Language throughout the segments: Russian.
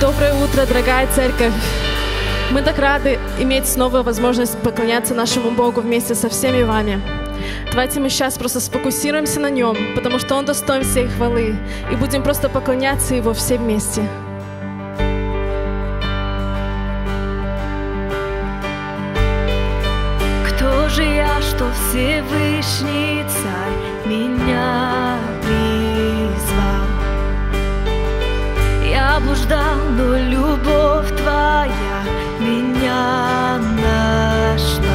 Доброе утро, дорогая церковь. Мы так рады иметь снова возможность поклоняться нашему Богу вместе со всеми вами. Давайте мы сейчас просто сфокусируемся на Нем, потому что Он достоин всей хвалы, и будем просто поклоняться Его все вместе. Кто же я, что Всевышний Царь меня блуждал, но любовь Твоя меня нашла,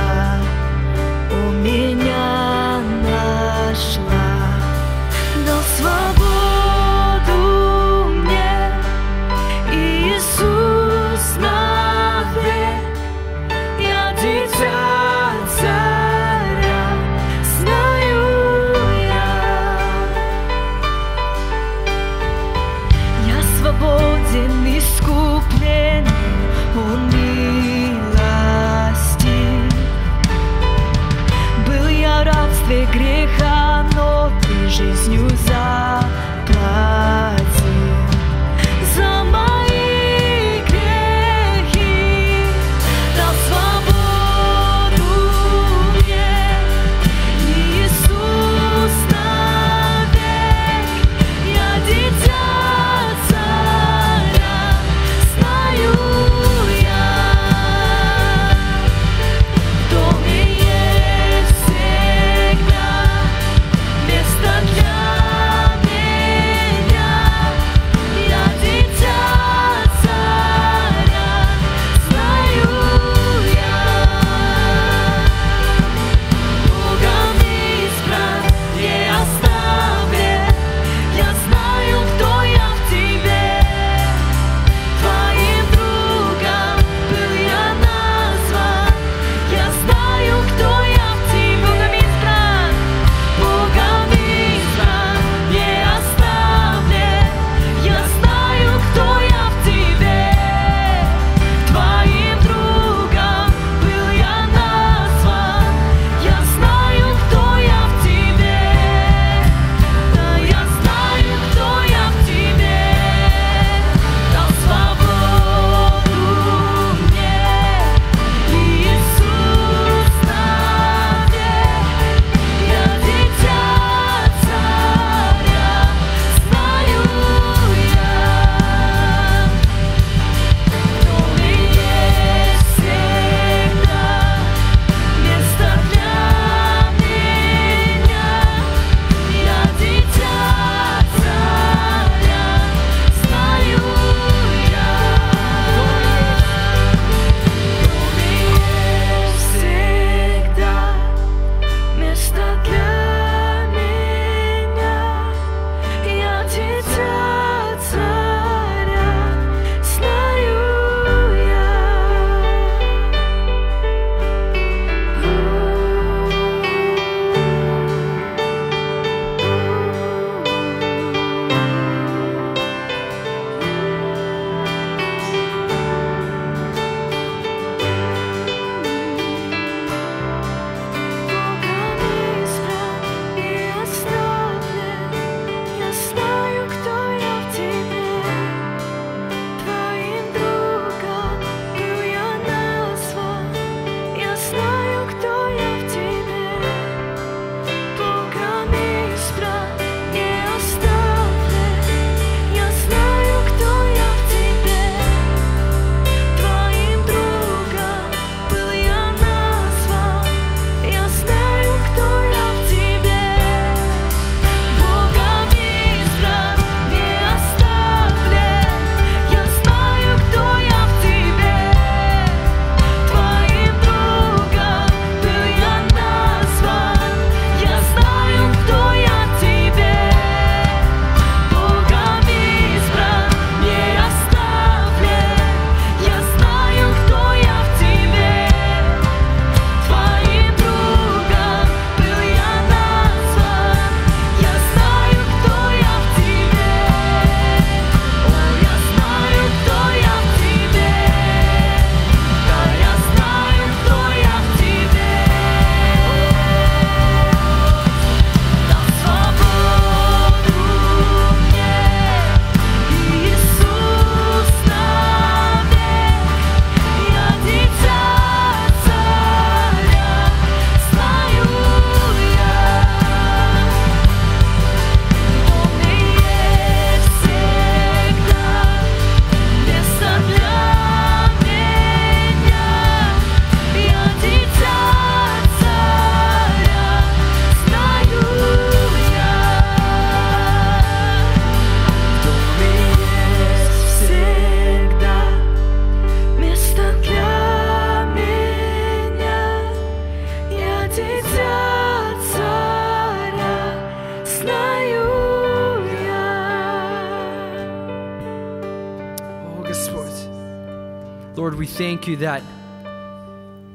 thank you that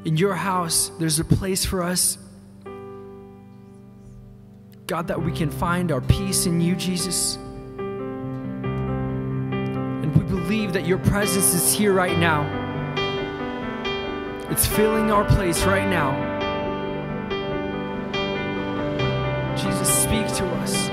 in your house there's a place for us. God, that we can find our peace in you, Jesus. And we believe that your presence is here right now. It's filling our place right now. Jesus, speak to us.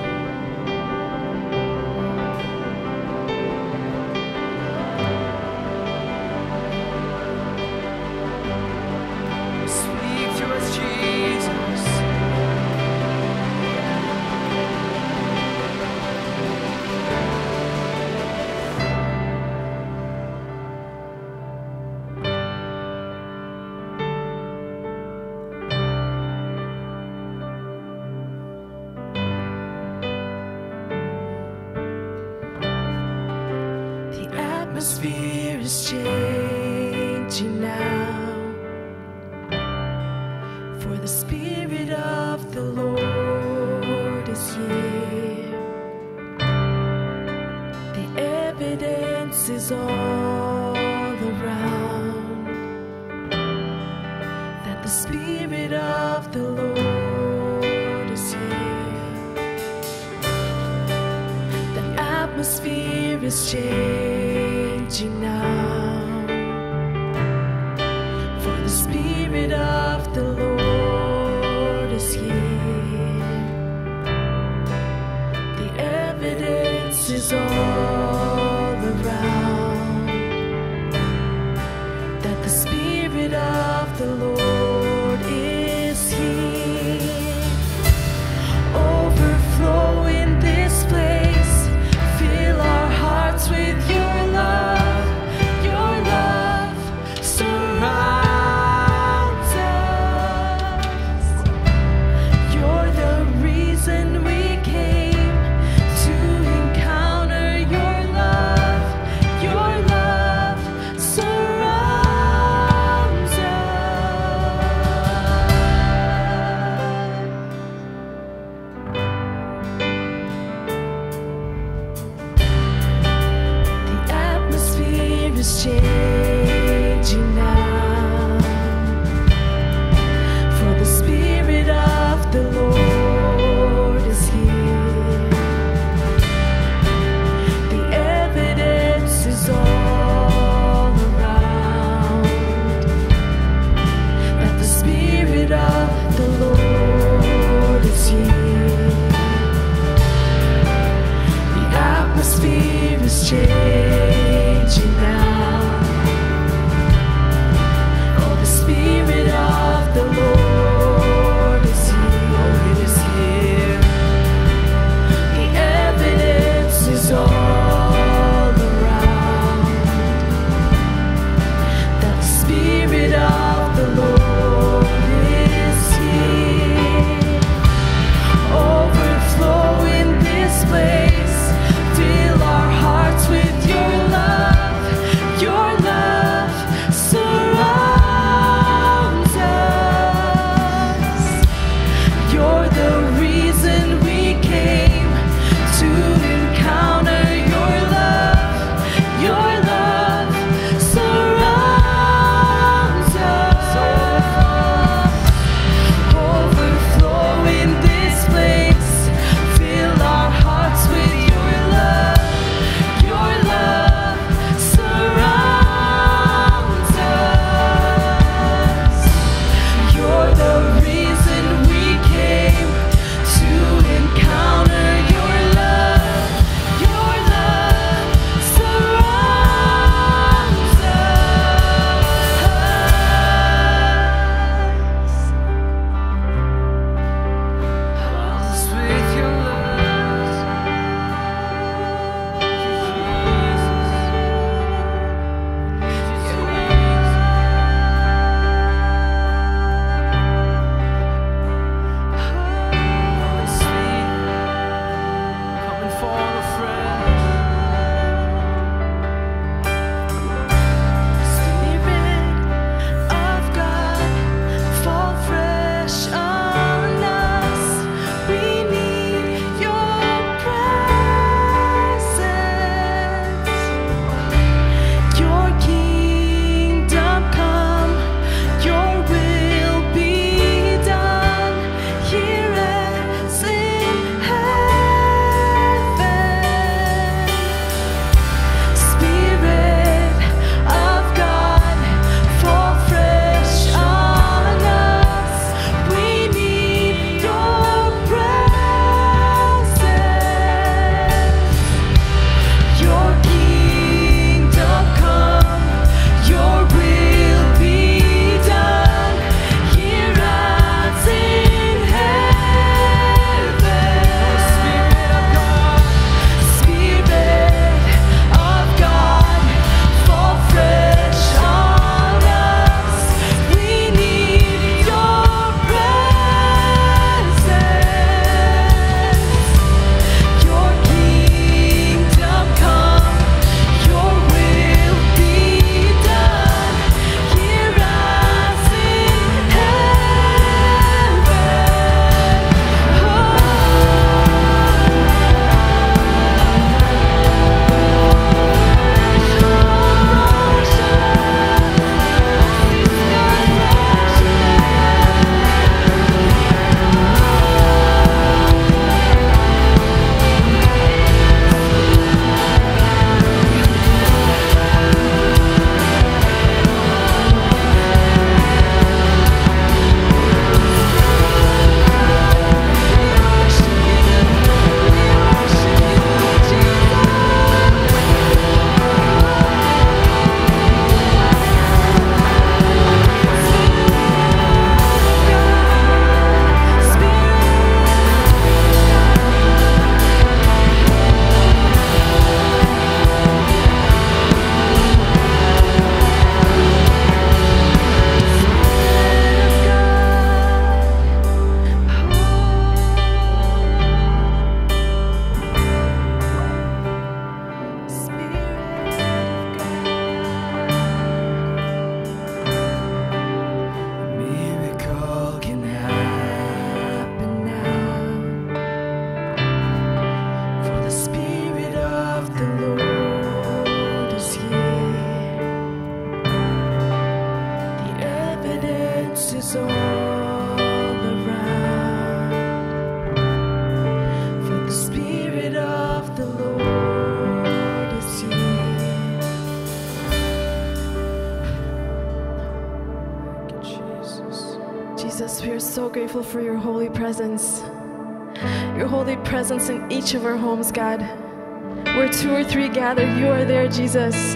Jesus.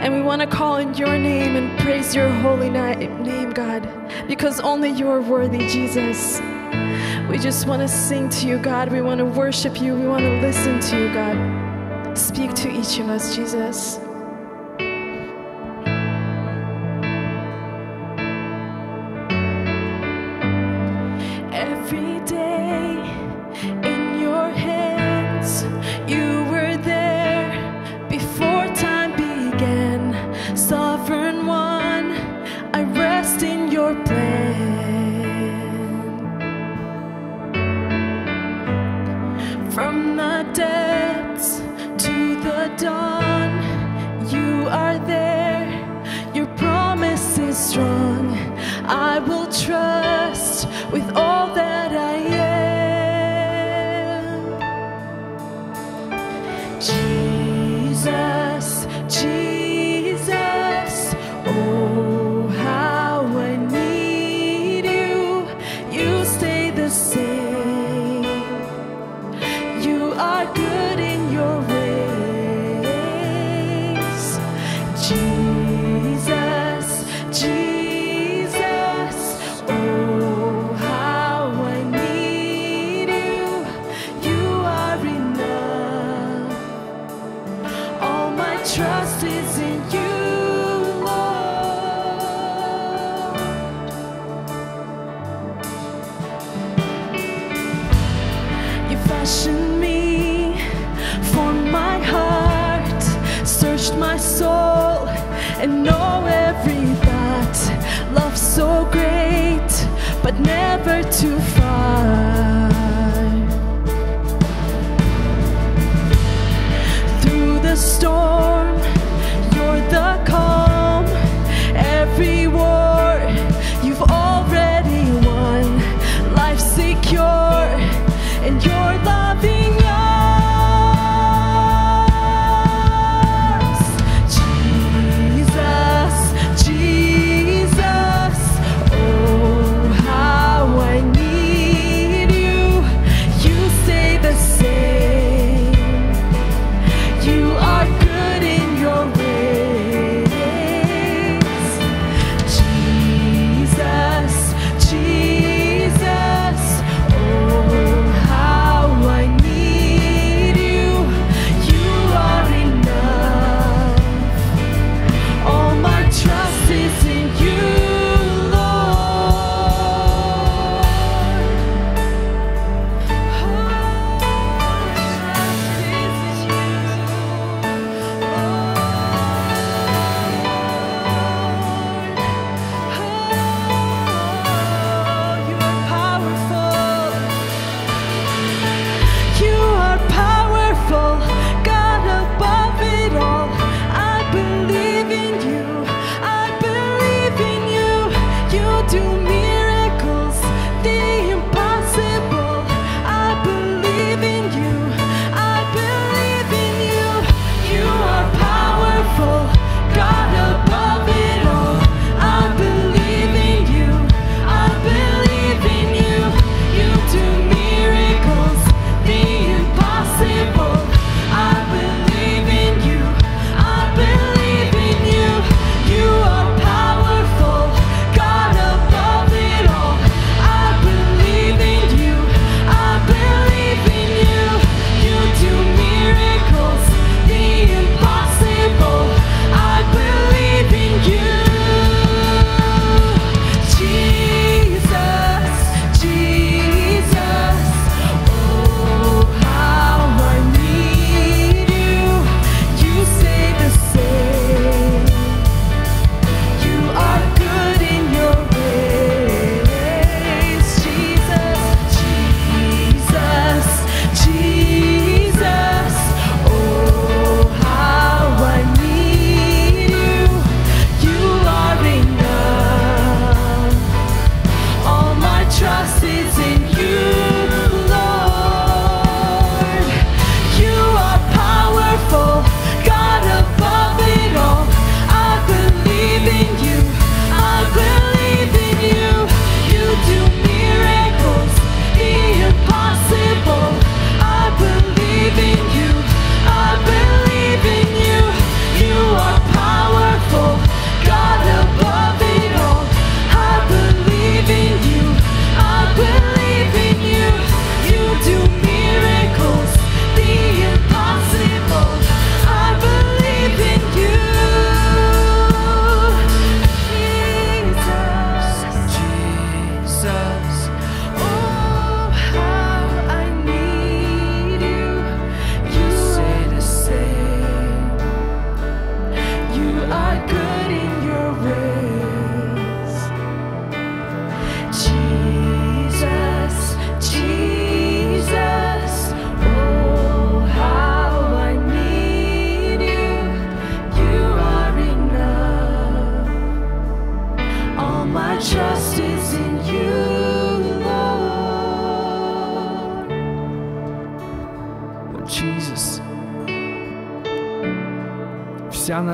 And we want to call in your name and praise your holy name, God, because only you are worthy, Jesus. We just want to sing to you, God. We want to worship you. We want to listen to you, God. Speak to each of us, Jesus.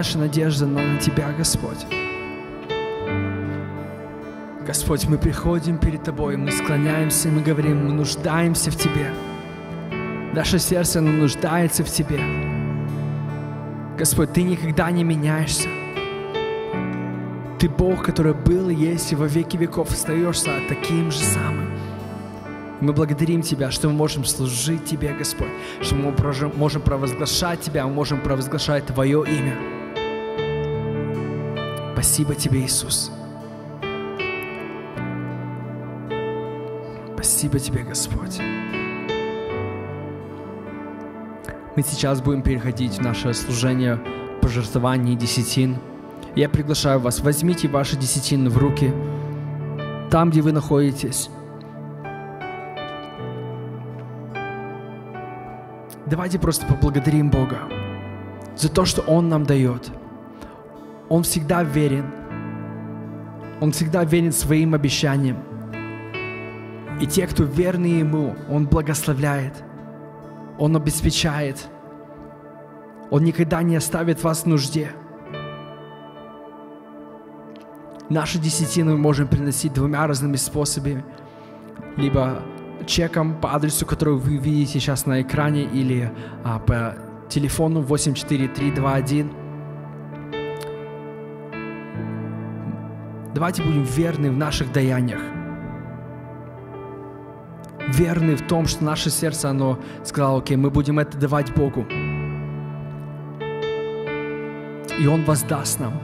Наша надежда на Тебя, Господь. Господь, мы приходим перед Тобой, мы склоняемся, мы говорим, мы нуждаемся в Тебе. Наше сердце, оно нуждается в Тебе. Господь, Ты никогда не меняешься. Ты Бог, который был, есть и во веки веков остаешься таким же самым. Мы благодарим Тебя, что мы можем служить Тебе, Господь, что мы можем- провозглашать Тебя, мы можем провозглашать Твое имя. Спасибо Тебе, Иисус. Спасибо Тебе, Господь. Мы сейчас будем переходить в наше служение пожертвований десятин. Я приглашаю вас, возьмите ваши десятины в руки, там, где вы находитесь. Давайте просто поблагодарим Бога за то, что Он нам дает. Он всегда верен. Он всегда верен своим обещаниям. И те, кто верны Ему, Он благословляет. Он обеспечает. Он никогда не оставит вас в нужде. Наши десятины мы можем приносить двумя разными способами. Либо чеком по адресу, который вы видите сейчас на экране, или а, по телефону 84321. Давайте будем верны в наших даяниях. Верны в том, что наше сердце, оно сказало, окей, мы будем это давать Богу. И Он воздаст нам.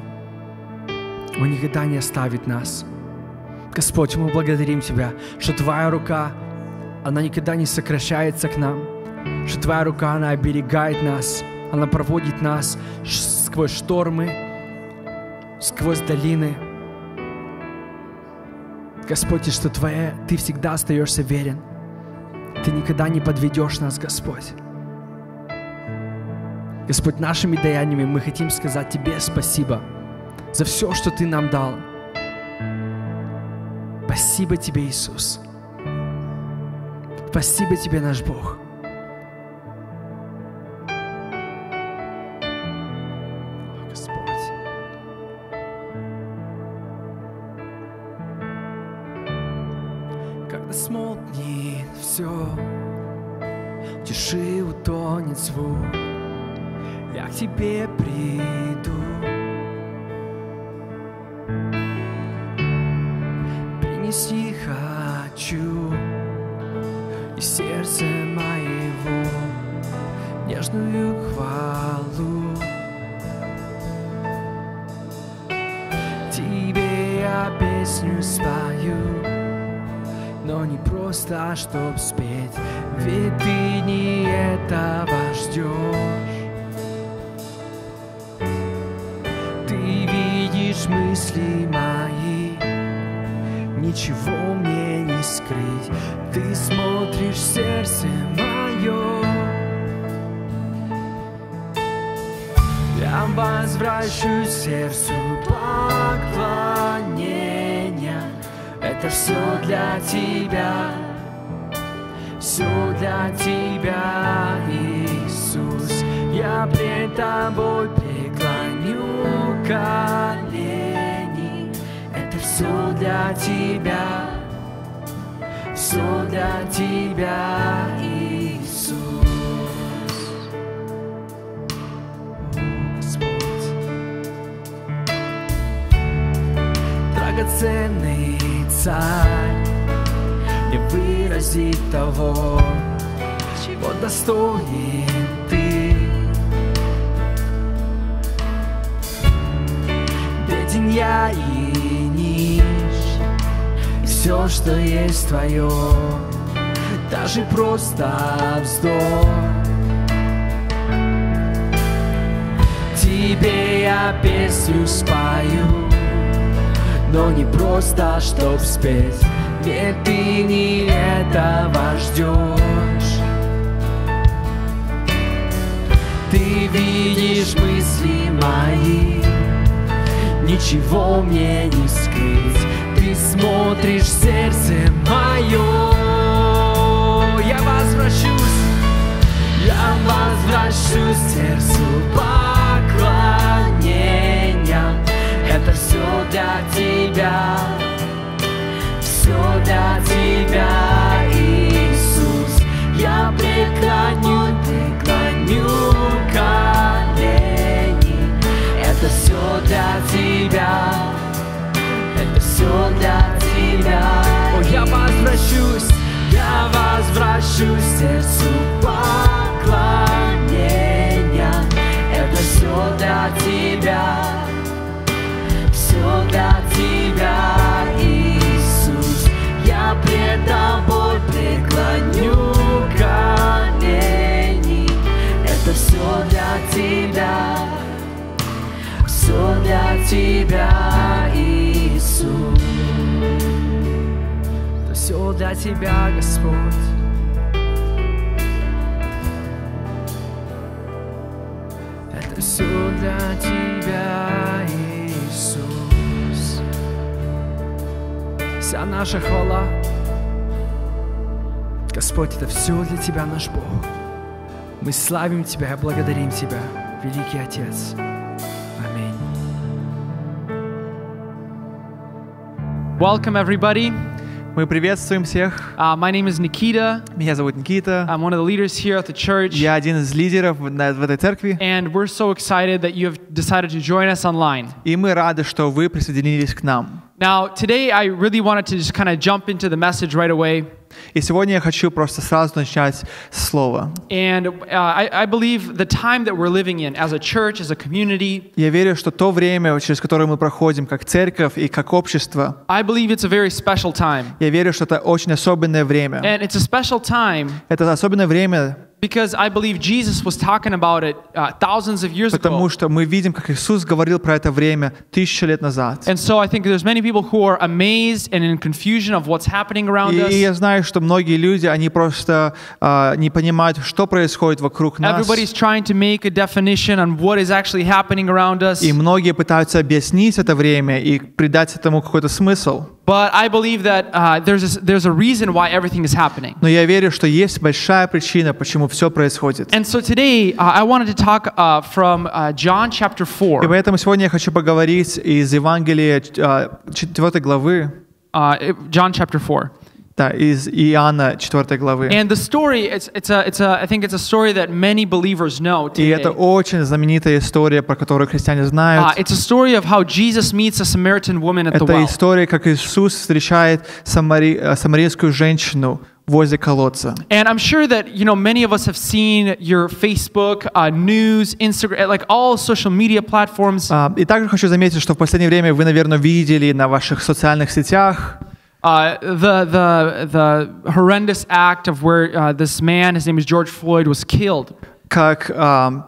Он никогда не оставит нас. Господь, мы благодарим Тебя, что Твоя рука, она никогда не сокращается к нам, что Твоя рука, она оберегает нас, она проводит нас сквозь штормы, сквозь долины. Господь, и что Твоя, Ты всегда остаешься верен. Ты никогда не подведешь нас, Господь. Господь, нашими даяниями мы хотим сказать Тебе спасибо за все, что Ты нам дал. Спасибо Тебе, Иисус. Спасибо Тебе, наш Бог. Когда смолкнет все, в тиши утонет звук, я к Тебе приду. Принеси чтоб спеть, ведь ты не этого ждешь. Ты видишь мысли мои, ничего мне не скрыть. Ты смотришь сердце мое. Я возвращусь сердцу поклонения. Это все для тебя, для тебя, Иисус. Я пред тобой преклоню колени. Это все для тебя, все для тебя, Иисус. Драгоценный царь Не выразить того, достоин ты. Беден я и нищ все, что есть твое Даже просто вздох Тебе я песню спою но не просто, чтоб спеть. Ведь ты не этого ждешь видишь мысли мои, ничего мне не скрыть. Ты смотришь в сердце мое. Я возвращусь, я возвращусь к сердцу поклонения. Это все для тебя, все для тебя, Иисус. Я преклоню преклоню колени. Это все для тебя, это все для тебя. О, я возвращусь, я возвращусь сердцу поклонения. Это все для тебя, все для тебя, Иисус. Я пред тобой преклоню колени. Это все для тебя, все для тебя, Иисус. это все для Тебя, Господь. Это все для Тебя, Иисус. Вся наша хвала, Господь, это все для Тебя, наш Бог. Мы славим Тебя и благодарим Тебя, Великий Отец. Аминь. Welcome, everybody. Мы приветствуем всех. Uh, my name is Nikita. Меня зовут Никита. I'm one of the leaders here at the church. Я один из лидеров на- в этой церкви. And we're so excited that you have decided to join us online. И мы рады, что вы присоединились к нам. Now, today I really wanted to just kind of jump into the message right away. И сегодня я хочу просто сразу начать с слова. And uh, I, I believe the time that we're living in as a church, as a community, Я верю, что то время, через которое мы проходим как церковь и как общество, I believe it's a very special time. я верю, что это очень особенное время. And it's a special time Это особенное время, because I believe Jesus was talking about it uh, thousands of years потому ago. что мы видим, как Иисус говорил про это время тысячу лет назад. And so I think there's many people who are amazed and in confusion of what's happening around us. и я знаю, что многие люди, они просто а, не понимают, что происходит вокруг нас. Everybody's trying to make a definition on what is actually happening around us. И многие пытаются объяснить это время и придать этому какой-то смысл. But I believe that uh, there's, a, there's a reason why everything is happening. Но я верю, что есть большая причина, почему все происходит. And so today, uh, I wanted to talk uh, from uh, John chapter И 4, поэтому сегодня я хочу поговорить из Евангелия 4 главы, uh, John chapter 4. да, из Иоанна 4 главы. And the story, it's, it's a, it's a, I think it's a story that many believers know И это today. очень знаменитая история, про которую христиане Uh, знают. it's a story of how Jesus meets a Samaritan woman at the Это well. история, как Иисус встречает самари- э, самарийскую женщину возле колодца. And I'm sure that you know many of us have seen your Facebook, uh, news, Instagram, like all social media platforms. А, И также хочу заметить, что в последнее время вы, наверное, видели на ваших социальных сетях Uh, the, the, the horrendous act of where uh, this man, his name is George Floyd, was killed. как ам,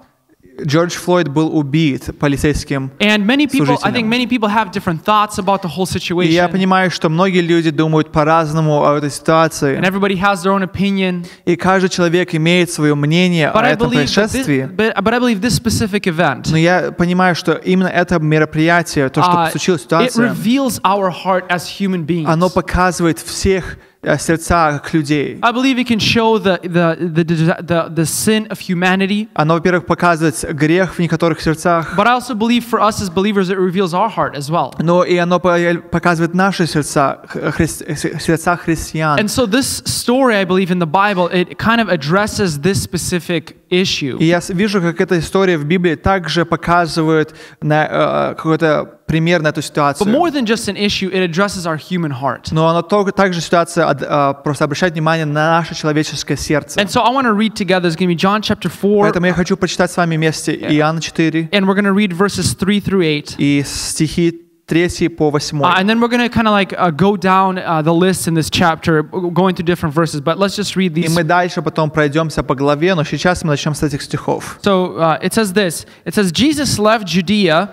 Джордж Флойд был убит полицейским. And many people, I think many people have different thoughts about the whole И я situation. понимаю, что многие люди думают по-разному о этой And ситуации. everybody has their own opinion. И каждый человек имеет свое мнение But о I, этом that this, происшествии. but, but I believe this specific event, Но я понимаю, что именно это мероприятие, то, что uh, случилась it ситуация, reveals our heart as human beings. оно показывает всех э, сердца как людей. I believe it can show the, the, the, the, the sin of humanity. Оно, во-первых, показывает грех в некоторых сердцах, But I also believe for us as believers, it reveals our heart as well. но и оно по- показывает наши сердца, х- хрис- сердца христиан. And so this story, I believe, in the Bible, it kind of addresses this specific issue. И я вижу, как эта история в Библии также показывает на, э, какой-то пример на эту But ситуацию. more than just an issue, it addresses our human heart. Но она только, также ситуация э, просто обращает внимание на наше человеческое сердце. And so I want to read together. It's going to be John chapter 4, Поэтому я хочу прочитать с вами вместе Иоанна 4 and we're going to read verses 3 through 8. и стихи 3 по 8. Uh, and then we're going to kind of like uh, go down uh, the list in this chapter, going through different verses. But let's just read И these. мы дальше потом пройдемся по главе, но сейчас мы начнем с этих стихов. So uh, it says this It says, Jesus left Judea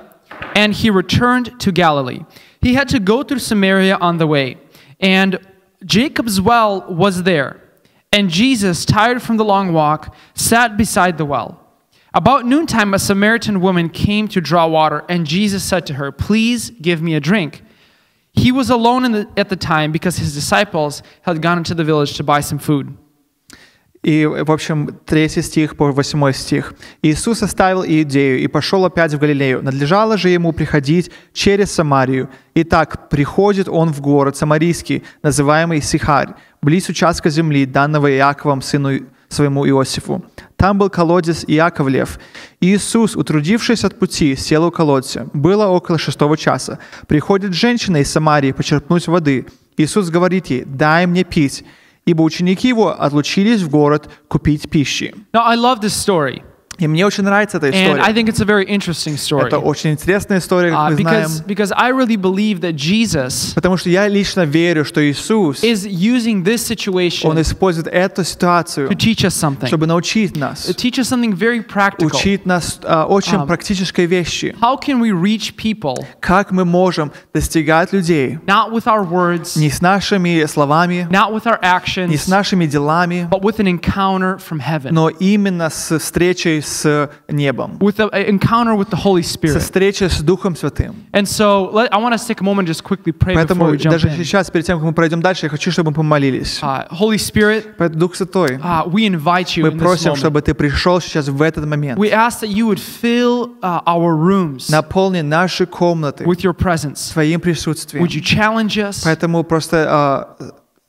and he returned to Galilee. He had to go through Samaria on the way. And Jacob's well was there. And Jesus, tired from the long walk, sat beside the well. About noontime, a Samaritan woman came to draw water, and Jesus said to her, Please give me a drink. He was alone in the, at the time because his disciples had gone into the village to buy some food. И, в общем, 3 стих по 8 стих. «Иисус оставил Иудею и пошел опять в Галилею. Надлежало же ему приходить через Самарию. Итак, приходит он в город Самарийский, называемый Сихарь, близ участка земли, данного Иаковом, сыну своему Иосифу. Там был колодец Иаковлев, Иисус, утрудившись от пути, сел у колодца. Было около шестого часа. Приходит женщина из Самарии почерпнуть воды. Иисус говорит ей, дай мне пить, ибо ученики его отлучились в город купить пищи. Now, I love this story, И мне очень нравится эта and I история. think it's a very interesting story. Это очень интересная история, Uh, как мы знаем. because, because I really believe that Jesus Потому что я лично верю, что Иисус, is using this situation Он использует эту ситуацию, to teach us something, чтобы научить нас, to teach us something very practical. учить нас а, очень Um, практической вещи. How can we reach people Как мы можем достигать людей not with our words, не с нашими словами, not with our не с actions, нашими делами, but with an encounter from heaven, но именно с встречей с небом, with an encounter with the Holy со Spirit. встречей с Духом Святым. And so let, I want us to take a moment just quickly pray before Поэтому we jump даже in. сейчас, перед тем, как мы пройдем дальше, я хочу, чтобы мы помолились. Uh, Holy Spirit, Поэтому, Дух Святой, uh, we invite you мы in this просим, moment. чтобы Ты пришел сейчас в этот момент. We ask that you would fill uh, our rooms Наполни наши комнаты with your presence. Своим присутствием. Would you challenge us? Поэтому просто а,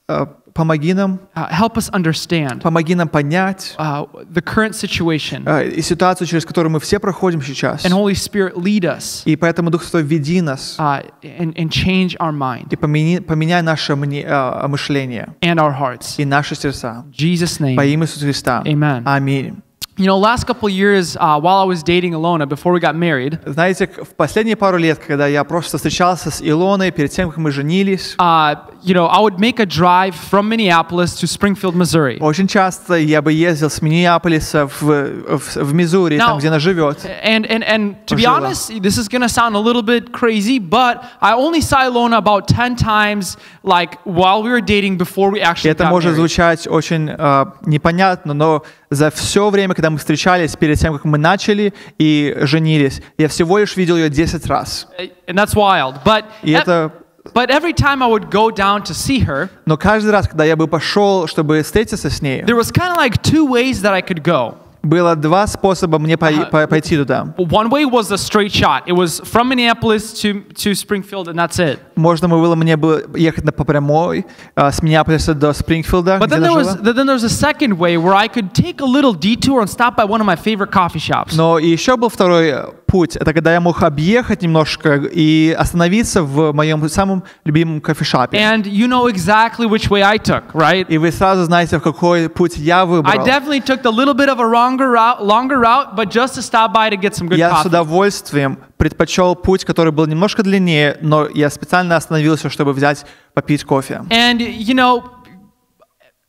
а, помоги нам, Uh, help us understand помоги нам понять uh, the current situation. и ситуацию, через которую мы все проходим сейчас. And Holy Spirit, lead us И поэтому, Дух Святой, веди нас uh, and, and change our mind и помени- поменяй наше мне- а, мышление and our hearts. и наши сердца. Jesus' name. По имени Иисуса Христа. Amen. Аминь. You know, last couple of years uh, while I was dating Alona before we got married, Знаете, к- в последние пару лет, когда я просто встречался с Илоной перед тем, как мы женились, uh, you know, I would make a drive from Minneapolis to Springfield, Missouri. очень часто я бы ездил с Миннеаполиса в, в, в Миссури, Now- там, где она живет. And, and, and to be Жила. honest, this is going to sound a little bit crazy, but I only saw Ilona about 10 times like while we were dating before we И actually это got может married. звучать очень э, непонятно, но за все время, когда мы встречались, перед тем, как мы начали и женились, я всего лишь видел ее 10 раз. And that's wild. But, И ev- это... but every time I would go down to see her, Но каждый раз, когда я бы пошел, чтобы встретиться с ней, there was kind of like two ways that I could go. было два способа мне пой- по- пойти туда. One way was a straight shot. It was from Minneapolis to, to Springfield, and that's it. Можно было мне было ехать на по прямой а, с Миннеаполиса до Спрингфилда, But где then она there жила. was then there was a second way where I could take a little detour and stop by one of my favorite coffee shops. Но и еще был второй э, путь. Это когда я мог объехать немножко и остановиться в моем самом любимом кофешапе. And you know exactly which way I took, right? И вы сразу знаете, в какой путь я I выбрал. definitely took the little bit of a longer route, longer route, but just to stop by to get some good Я с coffee. удовольствием предпочел путь, который был немножко длиннее, но я специально остановился, чтобы взять попить кофе. And you know,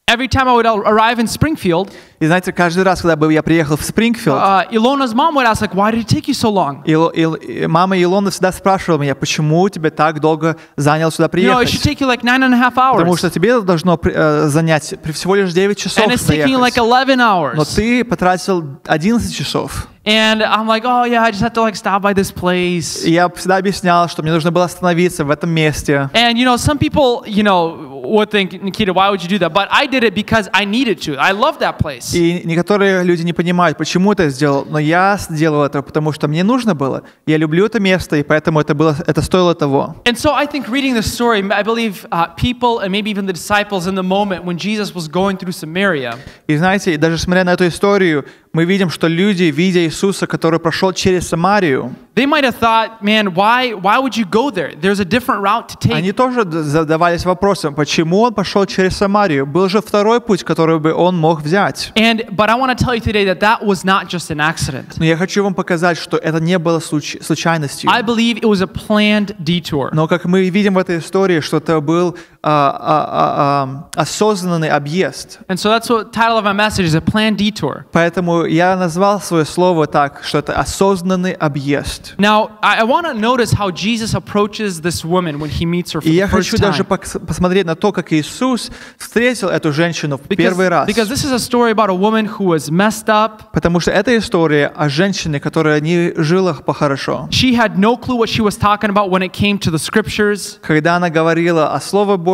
every time I would arrive in Springfield, И знаете, каждый раз, когда бы я приехал в Спрингфилд, uh, Ilona's mom would ask, like, "Why did it take you so long?" Ил- Ил- мама Илона всегда спрашивала меня, почему тебе так долго занял сюда You know, it should приехать? take you like nine and a half Потому hours, что тебе должно э, занять всего лишь 9 часов and it's taking you like доехать. 11 Но hours. ты потратил 11 часов. And I'm like, "Oh yeah, I just have to like stop by this place." Я всегда объяснял, что мне нужно было остановиться в этом месте. And you know, some people, you know, would think, Nikita, why would you do that? But I did it because I needed to. I love that place. И некоторые люди не понимают, почему это сделал, но я сделал это, потому что мне нужно было. Я люблю это место, и поэтому это, было, это стоило того. And so I think reading this story, I believe uh, people and maybe even the disciples in the moment when Jesus was going through Samaria, И знаете, и даже смотря на эту историю, мы видим, что люди, видя Иисуса, который прошел через Самарию, they might have thought, man, why, why would you go there? There's a different route to take. они тоже задавались вопросом, почему он пошел через Самарию? Был же второй путь, который бы он мог взять. And but I want to tell you today that that was not just an accident. Но я хочу вам показать, что это не было случ- случайностью. I believe it was a planned detour. Но как мы видим в этой истории, что это был а, а, а, а, осознанный объезд. And so that's what title of my message is a planned detour. Поэтому я назвал свое слово так, что это осознанный объезд. Now, I, want to notice how Jesus approaches this woman when he meets her for И the я first хочу даже time. пок- посмотреть на то, как Иисус встретил эту женщину в первый раз. because this is a story about a woman who was messed up. Потому что это история о женщине, которая не жила похорошо. She had no clue what she was talking about when it came to the scriptures. Когда она говорила о Слове Божьем,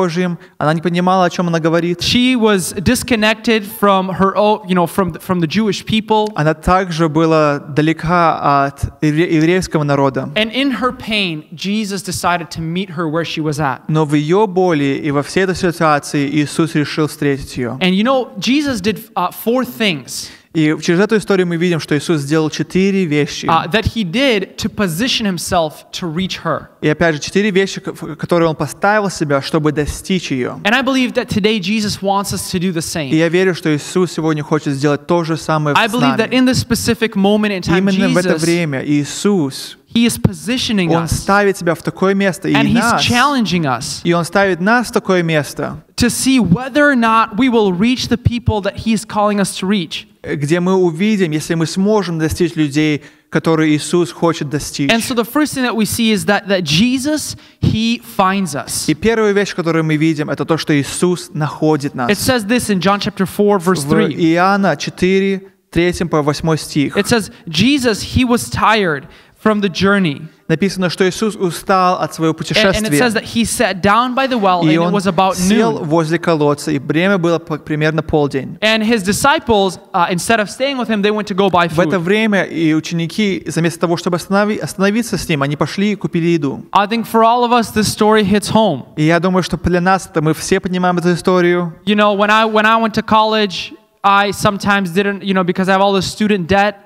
она не понимала, о чем она говорит. She was disconnected from her own, you know, from the, from the Jewish people. Она также была далека от евре- еврейского народа. And in her pain, Jesus decided to meet her where she was at. Но в ее боли и во всей этой ситуации Иисус решил встретить ее. And you know, Jesus did uh, four things И через эту историю мы видим, что Иисус сделал четыре вещи. uh, that he did to position himself to reach her. И опять же, четыре вещи, которые Он поставил себя, чтобы достичь ее. And I believe that today Jesus wants us to do the И same. я верю, что Иисус сегодня хочет сделать то же самое I с believe that нами. in this specific moment in time, Именно в это Jesus, время Иисус, he is positioning Он us ставит себя в такое место, и and he's нас, challenging us и Он ставит нас в такое место, to see whether or not we will reach the people that he is calling us to reach. где мы увидим, если мы сможем достичь людей, которые Иисус хочет достичь. And so the first thing that we see is that, that Jesus, he finds us. И первая вещь, которую мы видим, это то, что Иисус находит нас. It says this in John chapter 4, verse В 3. Иоанна 4, 3 по 8 стих. It says, Jesus, he was tired from the journey. Написано, что Иисус устал от своего And, and it says путешествия. that he sat down by the well and И it он was about сел noon. возле колодца, и время было по- примерно полдень. And his disciples, uh, instead of staying with him, they went to go buy В это food. время и ученики, вместо того, чтобы останови- остановиться с ним, они пошли и купили еду. I think for all of us, this story hits home. И я думаю, что для нас это мы все понимаем эту историю. You know, when I when I went to college, I sometimes didn't, you know, because I have all this student debt.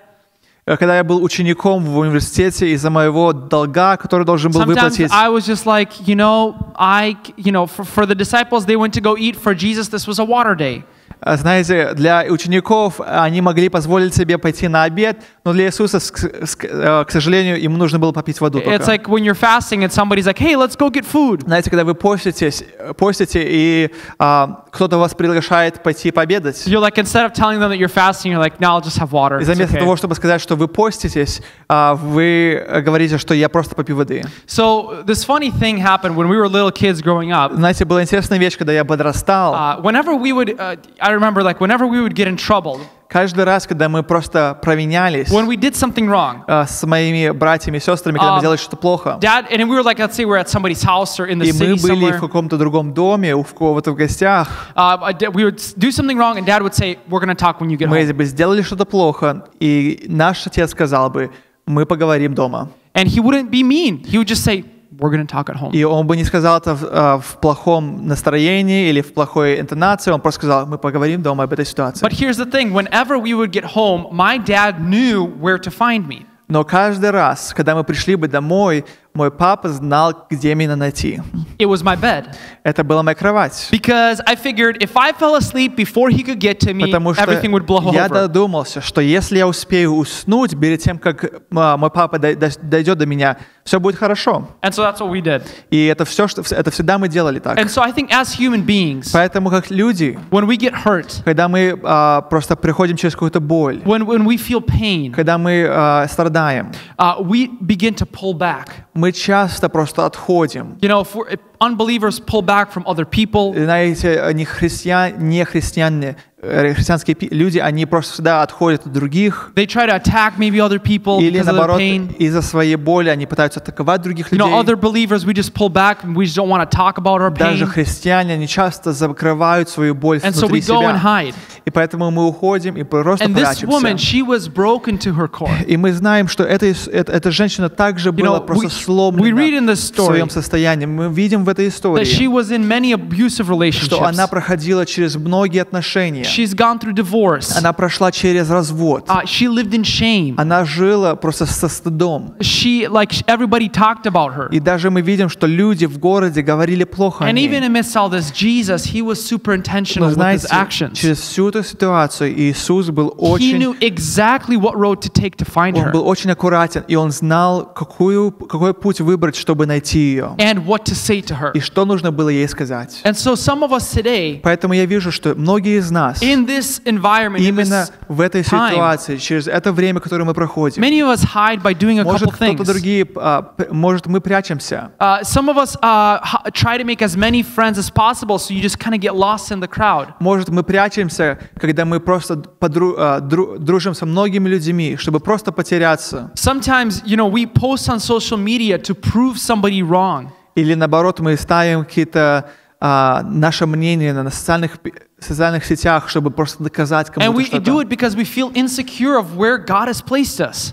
Э, Когда я был учеником в университете из-за моего долга, который должен был Sometimes выплатить, I was just like, you know, I, you know, for, for the disciples, they went to go eat. For Jesus, this was a water day. А, Знаете, для учеников они могли позволить себе пойти на обед, но для Иисуса, э, к сожалению, ему нужно было попить воду. It's like when you're fasting and somebody's like, hey, let's go get food. Знаете, когда вы поститесь, постите, и а, кто-то вас приглашает пойти пообедать, You're like, instead of telling them that you're fasting, you're like, no, I'll just have water. и заместо okay." того, чтобы сказать, что вы поститесь, а, вы говорите, что я просто попью воды. So this funny thing happened when we were little kids growing up. Знаете, была интересная вещь, когда я подрастал. Uh, whenever we would, uh, I remember like whenever we would get in trouble, Каждый раз, когда мы просто провинялись when we did something wrong, а, с моими братьями и сестрами, когда А, мы делали что-то плохо, dad, and we were like, let's say we're at somebody's house or in the и мы city были somewhere. в каком-то другом доме, у кого-то в гостях, Uh, I did- we would s- do something wrong, and dad would say, we're going to talk when you get мы home. бы сделали что-то плохо, и наш отец сказал бы, мы поговорим дома. And he wouldn't be mean. He would just say, we're going to talk at home. И он бы не сказал это в, а, в плохом настроении или в плохой интонации, он просто сказал, мы поговорим дома об этой ситуации. But here's the thing whenever we would get home, my dad knew where to find me. Но каждый раз, когда мы пришли бы домой, мой папа знал, где меня найти. It was my bed. Это была моя кровать. Because I figured if I fell asleep before he could get to me, Потому что everything would blow я додумался, что если я успею уснуть перед тем, как а, мой папа дой- дой- дойдет до меня, все будет хорошо. And so that's what we did. И это все, что это всегда мы делали так. And so I think as human beings, Поэтому как люди, when we get hurt, когда мы а, просто приходим через какую-то боль, when, when we feel pain, когда мы а, страдаем, uh, we begin to pull back. мы часто просто отходим. You know, if unbelievers pull back from other people, Знаете, не христиан, не христиане, э, христианские люди, они просто всегда отходят от других. they try to attack maybe other people Или because of their наоборот, pain. из-за своей боли они пытаются атаковать других You know, людей. other believers, we just pull back and we just don't want to talk about our Даже pain. христиане, они часто закрывают свою боль And so внутри we go and себя. hide. И поэтому мы уходим и просто And this woman, прячемся. she was broken to her core. И мы знаем, что эта, эта, эта женщина также You была know, просто we- сломлена we read in this в story своем состоянии. Мы видим в этой That she истории, was in many abusive что relationships. она проходила через многие отношения. She's gone through divorce. Она прошла через развод. Uh, she lived in shame. Она жила просто со стыдом. She, like, sh- everybody talked about her. И даже мы видим, что люди в городе говорили плохо о And ней. even amidst all this, Jesus, he was super intentional Но with his знаете, actions. через всю эту ситуацию Иисус был He очень knew exactly what road to take to find Он her был очень аккуратен, и он знал, какую, какой путь выбрать, чтобы найти ее, and what to say to her. И что нужно было ей сказать. And so some of us today, Поэтому я вижу, что многие из нас in this environment, in именно this, в этой time, ситуации, через это время, которое мы проходим, many of us hide by doing a может кто-то другие, п- может мы прячемся, Uh, some of us uh, try to make as many friends as possible, so you just kind of get lost in the crowd. может мы прячемся, когда мы просто подру- а, дру- дружим со многими людьми, чтобы просто потеряться. Sometimes, you know, we post on social media to prove somebody wrong. Или наоборот, мы ставим какие-то а, наше мнение на социальных, социальных сетях, чтобы просто доказать кому-то что-то.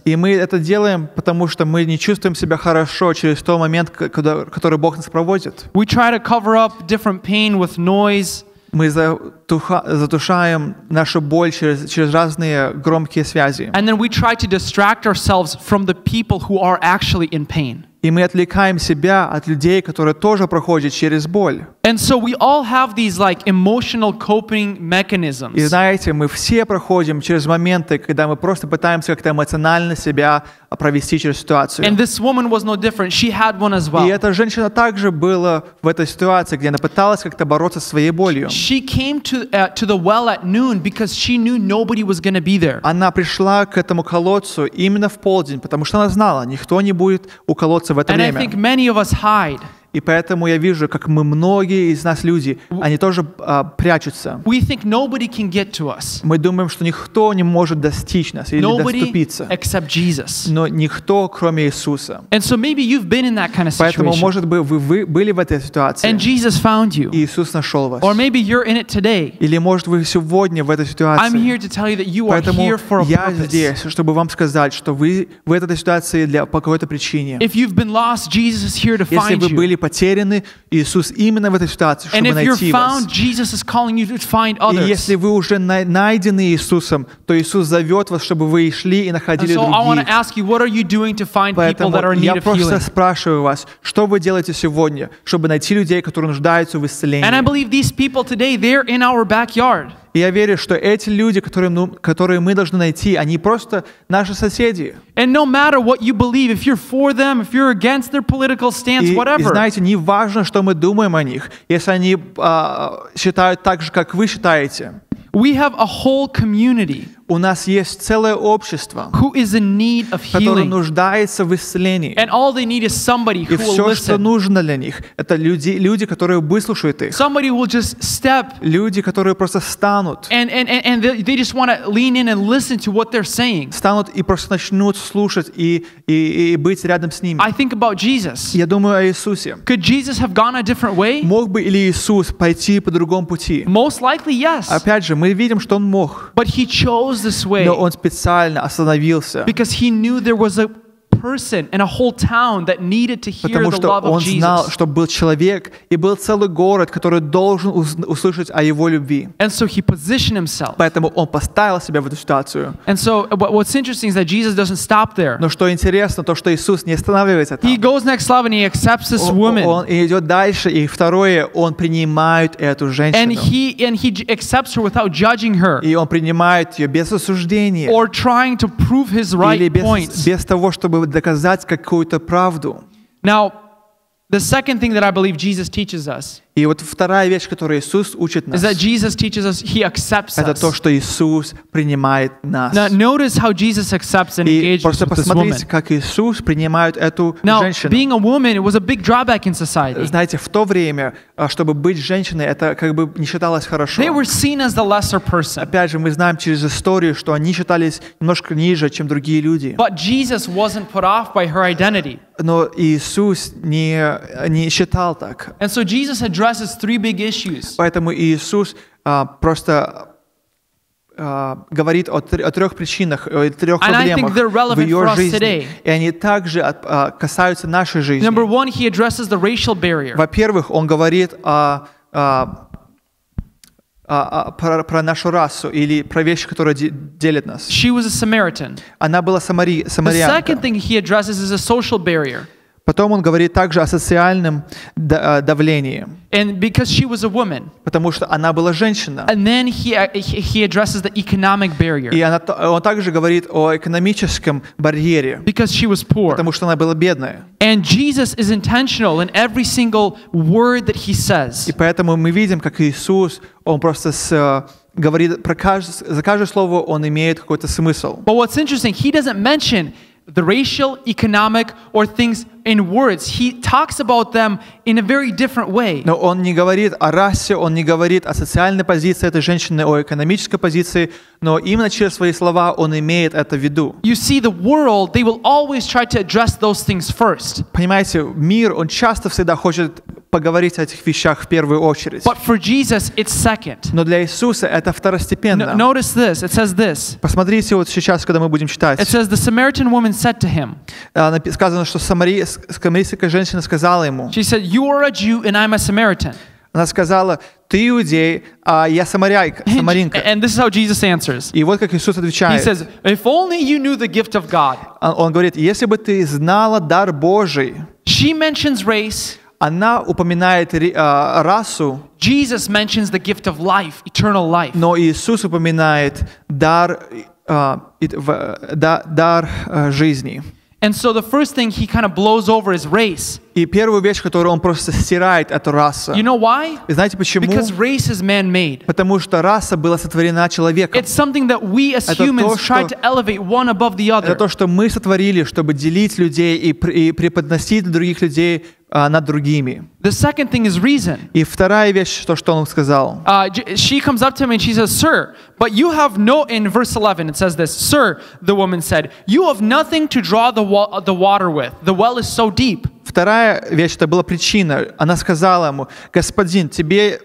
И мы это делаем, потому что мы не чувствуем себя хорошо через тот момент, когда- который Бог нас проводит. We try to cover up different pain with noise. Мы затуха- затушаем нашу боль через, через разные громкие связи. And then we try to distract ourselves from the people who are actually in pain. И мы отвлекаем себя от людей, которые тоже проходят через боль. And so we all have these like emotional coping И знаете, мы все проходим через моменты, когда мы просто пытаемся как-то эмоционально себя провести через ситуацию. And this woman was no different. She had one as И well. эта женщина также была в этой ситуации, где она пыталась как-то бороться со своей болью. She came to, uh, to the well at noon because she knew nobody was going to be there. Она пришла к этому колодцу именно в полдень, потому что она знала, никто не будет у колодца в это And I время. think many of us hide. И поэтому я вижу, как мы многие из нас люди, они тоже а, прячутся. We think nobody can get to us. Мы думаем, что никто не может достичь нас или Nobody доступиться. except Jesus. Но никто, кроме Иисуса. And so maybe you've been in that kind of Поэтому, situation. может быть, вы, вы были в этой ситуации, And Jesus found you. и Иисус нашел вас. Or maybe you're in it today. Или, может, вы сегодня в этой I'm ситуации. here to tell you that you are Поэтому here for a я purpose. здесь, чтобы вам сказать, что вы в этой ситуации для, по какой-то причине. If you've been lost, Jesus is here to Если find вы you. были потеряны, Иисус именно в этой ситуации, чтобы найти вас. found, Jesus is calling you to find И если вы уже най- найдены Иисусом, то Иисус зовет вас, чтобы вы шли и находили других. Поэтому я просто спрашиваю вас, что вы делаете сегодня, чтобы найти людей, которые нуждаются в исцелении. И я верю, что эти люди, которые, ну, которые мы должны найти, они просто наши соседи. And no matter what you believe, if you're for them, if you're against their political stance, И, и whatever, знаете, не важно, что мы думаем о них, если они а, считают так же, как вы считаете. we have a whole community У нас есть целое общество, who is in need of которое healing. нуждается в исцелении. And all they need is somebody И who will все, что listen. нужно для них, это люди, люди, которые выслушают их. Somebody will just step Люди, которые просто станут, and, and, and, and they they just want to lean in and listen to what they're saying. станут и просто начнут слушать и, и, и быть рядом с ними. I think about Jesus. Я думаю о Иисусе. Could Jesus have gone a different way? Мог бы или Иисус пойти по другому пути? Most likely, yes. Опять же, мы видим, что Он мог, But he chose this way но Он специально остановился, because he knew there was a person and a whole town that needed to hear потому что Он знал, что был человек, и был целый город, который должен услышать о Его любви. And so he positioned himself. Поэтому Он поставил себя в эту ситуацию. And so what- what's interesting is that Jesus doesn't stop there. Но что интересно, то, что Иисус не останавливается там. He goes next level and he accepts this Он, woman. он идет дальше, и второе, он принимает эту And женщину. he and he accepts her without judging her И он принимает ее без осуждения. or trying to prove his или right без, points. без того, чтобы доказать какую-то правду. Now, the second thing that I believe Jesus teaches us И вот вторая вещь, которую Иисус учит нас, us это то, что Иисус принимает нас. Now, notice how Jesus accepts and И engages просто посмотрите, как Иисус принимает эту Now, женщину. being a woman it was a big drawback in society. Знаете, в то время, а, чтобы быть женщиной, это как бы не считалось хорошо. They were seen as the lesser person. Опять же, мы знаем через историю, что они считались немножко ниже, чем другие люди. But Jesus wasn't put off by her identity. Но Иисус не, не считал так. And so Jesus addresses three big issues. Поэтому Иисус а, просто а, говорит о, о трех причинах, о трех And I think проблемах в ее for us жизни. today. И они также от- а, касаются нашей жизни. Number one, he addresses the racial barrier. Во-первых, он говорит о, а, а, а, про, про нашу расу или про вещи, которые де- делят нас. She was a Samaritan. Она была самари, The самарянка. second thing he addresses is a social barrier. Потом он говорит также о социальном а, давлении, And because she was a woman. потому что она была женщина. And then he, uh, he addresses the economic И barrier она, т- он также говорит о экономическом барьере, because she was poor. потому что она была бедная. And Jesus is intentional in every single word that he says. И поэтому мы видим, как Иисус, он просто с, э, говорит про каждое, за каждое слово он имеет какой-то смысл. But what's interesting, he doesn't mention the racial, economic, or things in words. He talks about them in a very different way. Но он не говорит о расе, он не говорит о социальной позиции этой женщины, о экономической позиции, но именно через свои слова он имеет это в виду. You see, the world, they will always try to address those things first. Понимаете, мир, он часто всегда хочет поговорить о этих вещах в первую очередь. But for Jesus, it's second. Но для Иисуса это второстепенно. No- notice this it says this. Посмотрите вот сейчас, когда мы будем читать. It says, The Samaritan woman said to him, А, напи- Сказано, что самари- самарийская женщина сказала ему, She said, You are a Jew and I'm a Samaritan. она сказала, ты иудей, а я самаряйка, And, самаринка. and this is how Jesus answers. И вот как Иисус He отвечает. says, If only you knew the gift of God. Он он говорит, если бы ты знала дар Божий, She mentions race. она упоминает ри- а, расу, Jesus mentions the gift of life, eternal life. но Иисус упоминает дар, а, и- в- да- дар а, жизни. And so the first thing he kind of blows over is race. И первую вещь, которую он просто стирает, это раса. You know why? И знаете почему? Because race is man made. Потому что раса была сотворена человеком. It's something that we as Это humans то, try что- to elevate one above the Это other. то, что мы сотворили, чтобы делить людей и, пр- и преподносить других людей а, над другими. The second thing is reason. И вторая вещь, то, что он сказал. Uh, J- she comes up to him and she says, Sir, but you have no, in verse 11, it says this Sir, the woman said, You have nothing to draw the, wa- the water with. The well is so deep. Вторая вещь, это была причина. Она сказала ему, господин, тебе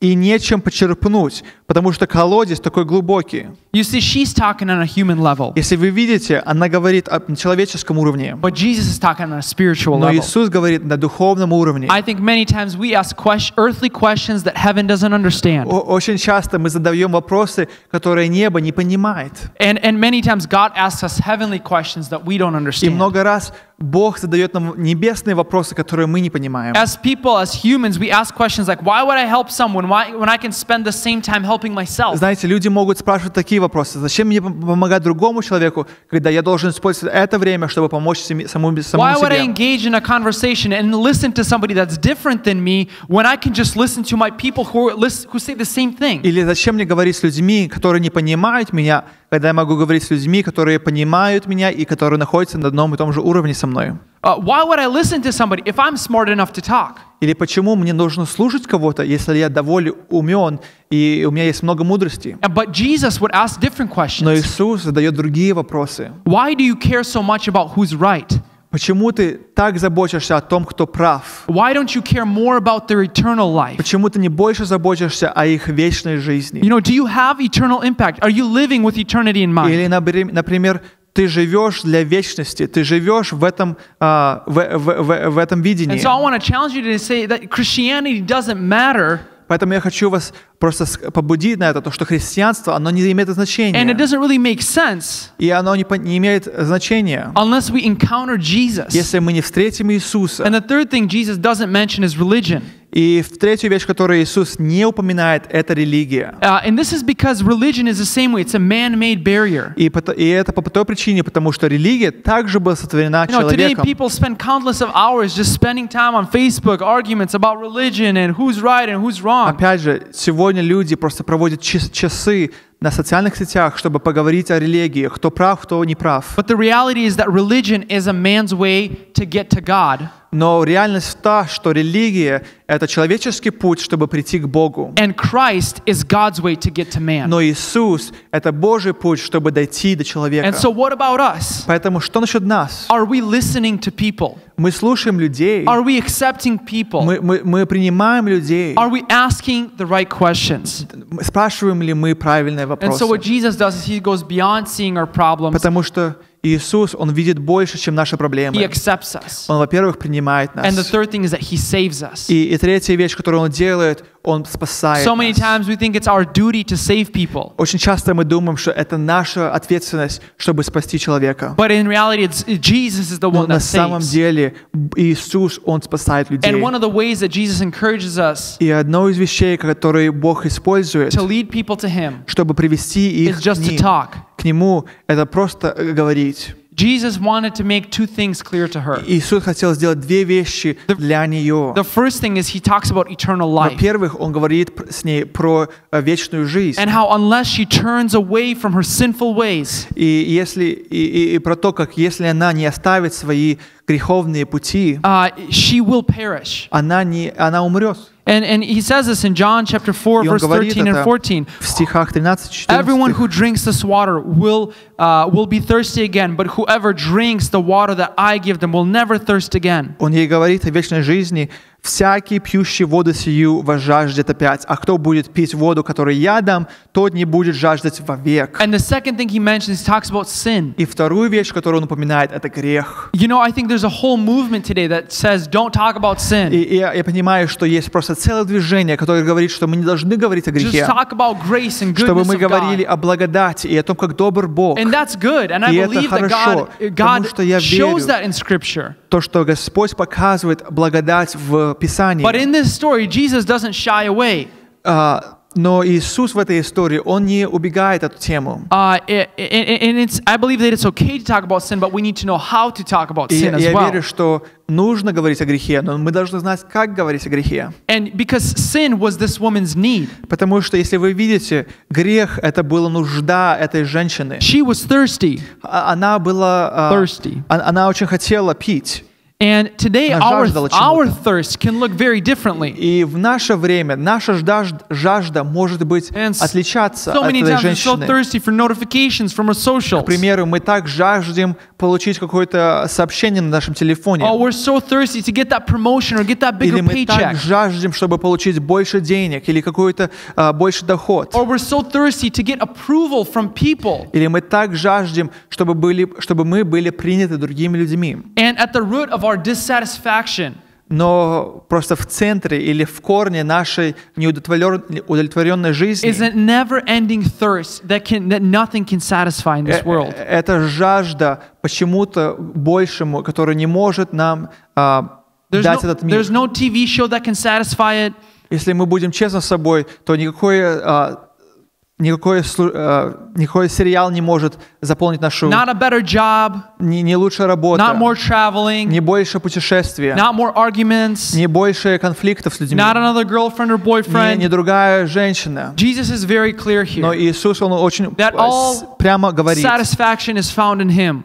и нечем почерпнуть, потому что колодец такой глубокий. You see, she's talking on a human level, Если вы видите, она говорит о человеческом уровне, but Jesus is talking on a spiritual но level. Иисус говорит на духовном уровне. I think many times we ask ques- earthly questions that heaven doesn't understand. О- Очень часто мы задаем вопросы, которые небо не понимает. And, and many times God asks us heavenly questions that we don't И много раз Бог задает нам небесные вопросы, которые мы не понимаем. As people, as humans, we ask questions like, why would I help someone why, when I can spend the same time helping myself? Знаете, люди могут спрашивать такие вопросы. Зачем мне пом- помогать другому человеку, когда я должен использовать это время, чтобы помочь семи- самому, самому Why would I себе? engage in a conversation and listen to somebody that's different than me when I can just listen to my people who, are, who say the same thing? Или зачем мне говорить с людьми, которые не понимают меня, когда я могу говорить с людьми, которые понимают меня и которые находятся на одном и том же уровне со мной? Uh, why would I listen to somebody if I'm smart enough to talk? Или почему мне нужно слушать кого-то, если я довольно умен и у меня есть много мудрости? Uh, But Jesus would ask different Но questions. Иисус задает другие вопросы. Why do you care so much about who's right? Почему ты так заботишься о том, кто прав? Why don't you care more about their eternal life? Почему ты не больше заботишься о их вечной жизни? You know, do you have eternal impact? Are you living with eternity in mind? Или, набре- например, ты живешь для вечности, ты живешь в этом, а, в, в- в- в этом видении. So Поэтому я хочу вас просто побудить на это, то, что христианство, оно не имеет and it значения. doesn't really make sense И оно не, не имеет значения, unless we encounter Jesus. если мы не встретим Иисуса. And the third thing Jesus doesn't mention is religion. И в третью вещь, которую Иисус не упоминает, это религия. Uh, and this is because religion is the same way, it's a man made barrier. И, это по той причине, потому что религия также была сотворена You know, today человеком. people spend countless of hours just spending time on Facebook, arguments about religion and who's right and who's wrong. Опять же, сегодня люди просто проводят час- часы на социальных сетях, чтобы поговорить о религии, кто прав, кто не прав. But the reality is that religion is a man's way to get to God. Но реальность та, что религия — это человеческий путь, чтобы прийти к Богу. And Christ is God's way to get to man. Но Иисус — это Божий путь, чтобы дойти до человека. And so, what about us? Поэтому что насчет нас? Are we listening to people? Мы слушаем людей, Are we accepting people? мы, мы, мы принимаем людей, Are we asking the right questions? спрашиваем ли мы правильные And вопросы. so, what Jesus does is he goes beyond seeing our problems, Потому что Иисус, Он видит больше, чем наши he проблемы. accepts us. Он, во-первых, принимает And the нас. third thing is that he saves us. И, и третья вещь, которую Он делает, Он спасает So many нас. times we think it's our duty to save people. Очень часто мы думаем, что это наша ответственность, чтобы спасти человека. But in reality, it's Jesus is the Но one на that самом saves. деле Иисус, Он спасает людей. And one of the ways that Jesus encourages us И одно из вещей, которые Бог использует, to lead people to him чтобы привести is их к, just to ним, talk. К Нему, это просто э, говорить. Jesus wanted to make two things clear to her. Иисус хотел сделать две вещи для нее. The first thing is he talks about eternal life Во-первых, Он говорит с ней про э, вечную жизнь. and how unless she turns away from her sinful ways, И, если, и, и- и про то, как если она не оставит свои греховные пути, uh, she will perish. она, не, она умрет. And, and he says this in John chapter 4, И он verse говорит 13 and это 14. в стихах 13-14. Everyone who drinks this water will, uh, will be thirsty again, but whoever drinks the water that I give them will never thirst again. Он ей говорит о вечной жизни. Всякий, пьющий воду сию, возжаждет опять. А кто будет пить воду, которую я дам, тот не будет жаждать вовек. And the second thing he mentions, he talks about sin. И вторую вещь, которую он упоминает, это грех. You know, I think there's a whole movement today that says don't talk about И, sin. и я, я понимаю, что есть просто целое движение, которое говорит, что мы не должны говорить о Just грехе, talk about grace and чтобы goodness мы of говорили о благодати и о том, как добр Бог. And that's good. And I И это believe that God, хорошо, God потому что я shows верю. that in Scripture. То, что Господь показывает благодать в Писании. But in this story, Jesus doesn't shy away. А, но Иисус в этой истории, Он не убегает эту тему. Uh, and it's, I believe that it's okay to talk about sin, but we need to know how to talk about sin as я well. верю, что нужно говорить о грехе, но мы должны знать, как говорить о грехе. And because sin was this woman's need, Потому что, если вы видите, грех — это была нужда этой женщины. she was thirsty. А- Она была... а, Thirsty. а- Она очень хотела пить. And today, Она our, жаждала our чего-то. thirst can look very differently. И в наше время наша жажд- жажда может быть And s- отличаться So от many этой times we're so женщины. thirsty for notifications from our socials. К примеру, мы так жаждем получить какое-то сообщение на нашем телефоне. Oh, we're so thirsty to get that promotion or get that bigger Или мы так paycheck. жаждем, чтобы получить больше денег или какой-то а, больше доход. Or we're so thirsty to get approval from people. Или мы так жаждем, чтобы, были, чтобы мы были приняты другими людьми. And at the root of our dissatisfaction Но просто в центре или в корне нашей неудовлетворен- удовлетворенной жизни э- э- это жажда почему-то большему, которая не может нам There's дать no, этот мир. there's no TV show that can satisfy it. Если мы будем честны с собой, то никакой, а, никакой, а, никакой сериал не может заполнить нашу... Not a better job, Не, не лучшая работа, not more traveling, не больше путешествия, not more arguments, не больше конфликтов с людьми, not another girlfriend or не, boyfriend. не другая женщина. Jesus is very clear Но here Иисус, Он очень that э, all прямо говорит, satisfaction is found in Him,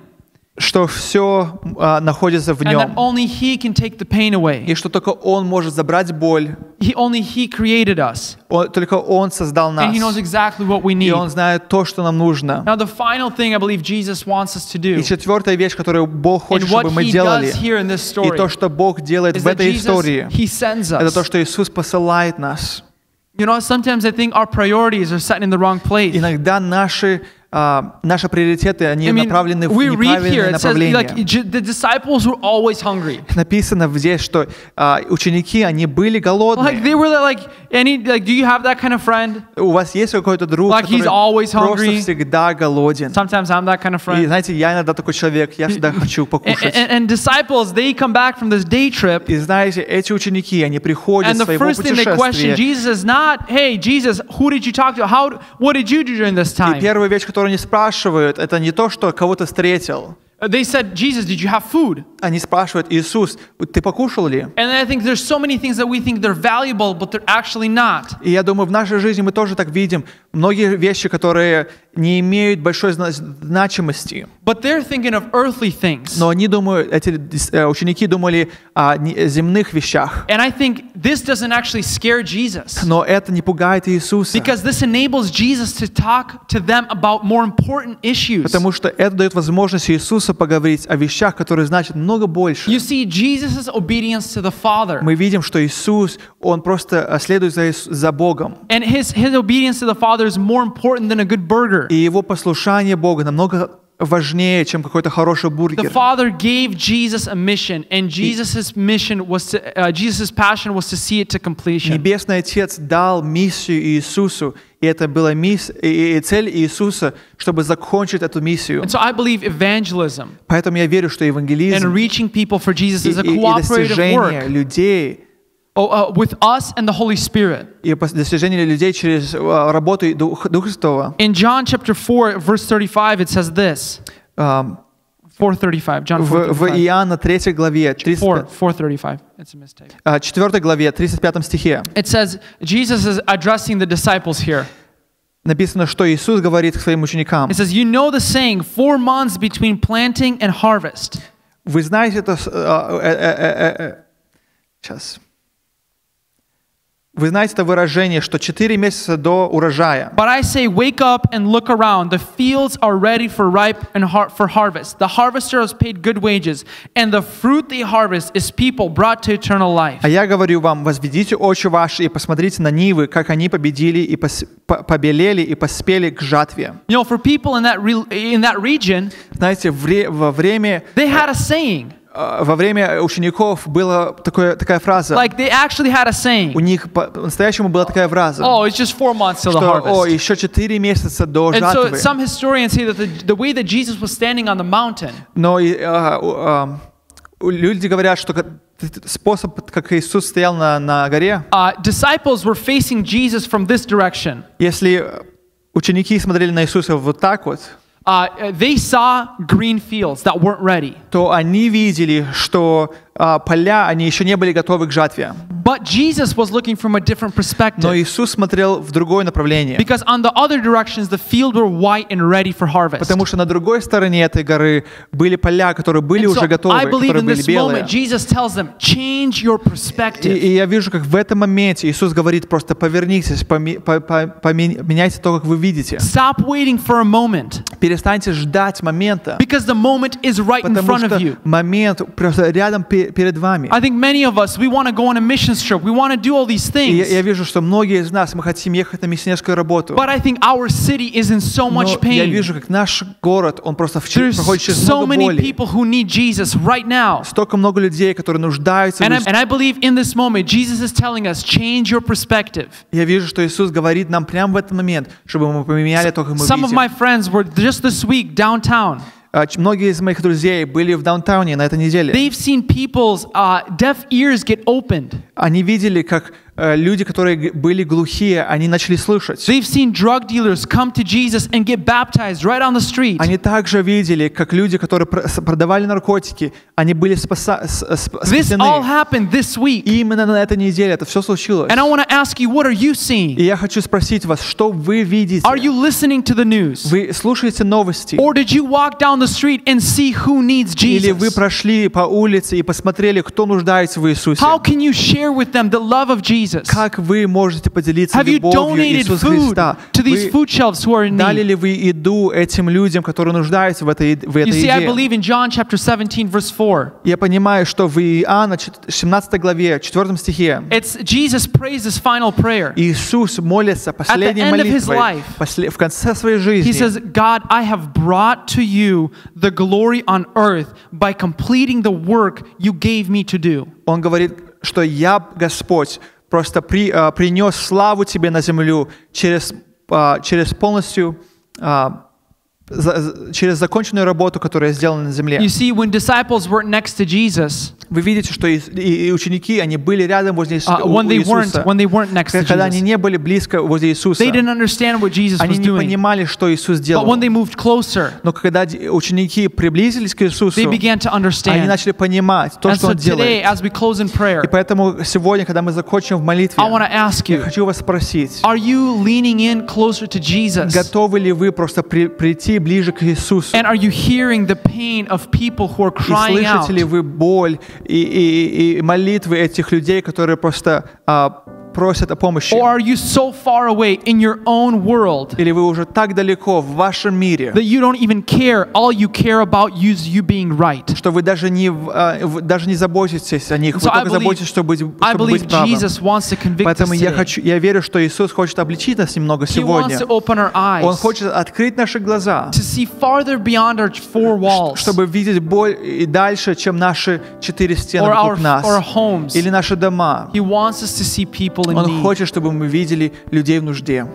что все находится в Нем, only He can take the pain away. и что только Он может забрать боль, He only He created us, Он- только Он создал нас, and He knows exactly what we и need. Он знает то, что нам нужно. Now, the final thing I believe Jesus wants us to do, И четвертая вещь, которую Бог and хочет, what чтобы мы He делали, does here in this и story, то, что Бог делает в этой Jesus истории, He sends это то, us. что Иисус посылает нас. You know, sometimes I think our priorities are set in the wrong place. Иногда наши, а, наши приоритеты, они I mean, направлены в here, неправильное says like направление. hungry. Написано здесь, что а, ученики, они были Like голодные. they were like, any like, do you have that kind of friend? У вас есть какой-то друг, Like he's который always просто hungry. всегда голоден. Sometimes I'm that kind of И friend. знаете, я иногда такой человек, я всегда хочу And, покушать. and, and disciples, they come back from this day trip, И знаете, эти ученики, они приходят and the своего first thing they question путешествия. Jesus is not, "Hey, Jesus, who did you talk to? How? What did you do during this И time?" первая вещь, которую они спрашивают, это не то, что кого-то встретил. Uh, They said, "Jesus, did you have food?" Они спрашивают, Иисус, ты покушал ли? And I think there's so many things that we think they're valuable, but they're actually not. И я думаю, в нашей жизни мы тоже так видим многие вещи, которые не имеют большой зна- значимости. But they're thinking of earthly things. Но они думают, эти э, ученики думали о земных вещах. And I think this doesn't actually scare Jesus. Но это не пугает Иисуса. Because this enables Jesus to talk to them about more important issues. Потому что это дает возможность Иисуса поговорить о вещах, которые значат много больше. You see, Jesus' obedience to the Father Мы видим, что Иисус, Он просто э, следует за, за Богом. and his, his obedience to the Father is more important than a good burger. И Его послушание Богу намного важнее, чем какой-то хороший The бургер. Father gave Jesus a mission, and Jesus' mission was to, uh, Jesus' passion was to see it to completion. Небесный Отец дал миссию Иисусу, и это была мисс... и, и цель Иисуса, чтобы закончить эту миссию. And so I believe evangelism Поэтому я верю, что and евангелизм reaching people for Jesus и, is a и- и cooperative достижение work людей, oh, uh, with us and the Holy Spirit. и пос- достижение людей через а, работу и Дух- Духа Святого. In John chapter 4, verse 35, it says this. Ам, 435, John В, в 435. Иоанна 3 главе, 4, 35, 435. It's a mistake. а, 4 главе, 35 стихе It says Jesus is addressing the disciples here. написано, что Иисус говорит к своим ученикам. It says, You know the saying, four months between planting and harvest. Вы знаете это... с- а, э, э, э, э, э, Сейчас. Вы знаете это выражение, что 4 месяца до урожая. But I say, wake up and look around. The fields are ready for ripe and har- for harvest. The harvester has paid good wages, and the fruit they harvest is people brought to eternal life. А я говорю вам, возведите очи ваши и посмотрите на нивы, как они победили и пос- по- побелели и поспели к жатве. You know, for people in that re- in that region, Знаете, вре- во время they had a saying. Э, во время учеников была такое, такая фраза. Like they actually had a saying. У них по- по-настоящему была такая фраза, Oh, it's just four months till the что о, harvest. еще 4 месяца до And so жатвы. some historians say that the, the way that Jesus was standing on the mountain, Но и, а, а, люди говорят, что способ, как Иисус стоял на, на горе, uh, disciples were facing Jesus from this direction. если ученики смотрели на Иисуса вот так вот, Uh, they saw green fields that weren't ready. то они видели, что а, поля, они еще не были готовы к жатве. But Jesus was looking from a different Но perspective. Иисус смотрел в другое направление. Because on the other directions, the field were white and ready for harvest. Потому что на другой стороне этой горы были поля, которые были And so уже готовы, I believe которые in были this белые. moment, Jesus tells them, change your И, perspective. и я вижу, как в этом моменте Иисус говорит просто повернитесь, поми- по- по- помен- поменяйте то, как вы видите. Stop waiting for a moment. Перестаньте ждать момента, Because the moment is right in потому front of you. момент просто рядом пе- перед вами. I think many of us, we want to go on a mission trip. We want to do all these И я, я things. вижу, что многие из нас, мы хотим ехать на миссионерскую работу. But I think our city is in so Но much я pain. вижу, как наш город, он просто в чер- There's проходит через so много many боли. people who need Jesus right now. Столько много людей, которые нуждаются в And I, Иисусе. and I believe in this moment, Jesus is telling us, change your perspective. Я вижу, что Иисус говорит нам прямо в этот момент, чтобы мы поменяли то, как мы Some of видим. my friends were just this week downtown. А, Многие из моих друзей были в даунтауне на этой неделе. They've seen people's uh, deaf ears get opened. Они видели, как люди, которые г- были глухие, они начали слышать. They've seen drug dealers come to Jesus and get baptized right on the street. Они также видели, как люди, которые пр- с- продавали наркотики, они были спаса- с- сп- This all спасены. happened this week. И именно на этой неделе это все случилось. And I want to ask you, what are you И seeing? я хочу спросить вас, что вы видите? Are you listening to the news? Вы слушаете новости? Or did you walk down the street and see who needs Или вы Jesus? прошли по улице и посмотрели, кто нуждается в Иисусе? How can you share with them the love of Jesus? Как вы можете поделиться Have you любовью Иисуса Христа? to these food shelves who are in дали ли вы еду этим людям, которые нуждаются в этой, в You этой see, I еде? believe in John chapter 17, verse 4. Я понимаю, что в Иоанна чет- 17 главе, 4 стихе, It's Jesus prays his final prayer. Иисус молится последней молитвой в конце своей He жизни. says, God, I have brought to you the glory on earth by completing the work you gave me to do. Он говорит, что я, Господь, просто при, а, принес славу тебе на землю через, а, через полностью, а, через законченную работу, которая сделана на земле. You see, when disciples weren't next to Jesus, Вы видите, что и, и- ученики, они были рядом возле uh, when they Иисуса. weren't when they weren't next to Когда они Jesus, не были близко возле Иисуса, they didn't understand what Jesus они was не doing. понимали, что Иисус But делал. when they moved closer, Но когда ученики приблизились к Иисусу, they began to они understand. начали понимать то, And что so Он today, делает. as we close in prayer, И поэтому сегодня, когда мы закончим в молитве, I ask я you: хочу вас спросить, Are you leaning in closer to Jesus? готовы ли вы просто при- прийти ближе к Иисусу? And are you hearing the pain of people who are И crying out? слышите ли вы боль и, и- и молитвы этих людей, которые просто а, просят о помощи? Or are you so far away in your own world Или вы уже так далеко в вашем мире, that you don't even care? All you care about is you being right. что вы даже не, а, даже не заботитесь о них, вы только заботитесь, чтобы, быть- чтобы быть правым. Поэтому я, хочу, я верю, что Иисус хочет обличить нас немного He wants сегодня. to open our Он eyes хочет открыть наши глаза, to see farther beyond our four walls чтобы видеть боль и дальше, чем наши четыре стены or вокруг нас. our homes. Или наши дома. He wants us to see people in Он need. хочет, чтобы мы видели людей в нужде.